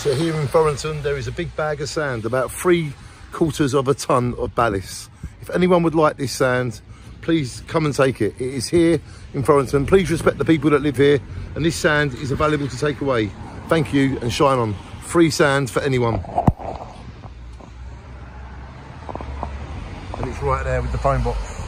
So here in Thorrington, there is a big bag of sand, about three quarters of a ton of ballast. If anyone would like this sand, please come and take it. It is here in Thorrington. Please respect the people that live here. And this sand is available to take away. Thank you and shine on. Free sand for anyone. And it's right there with the phone box.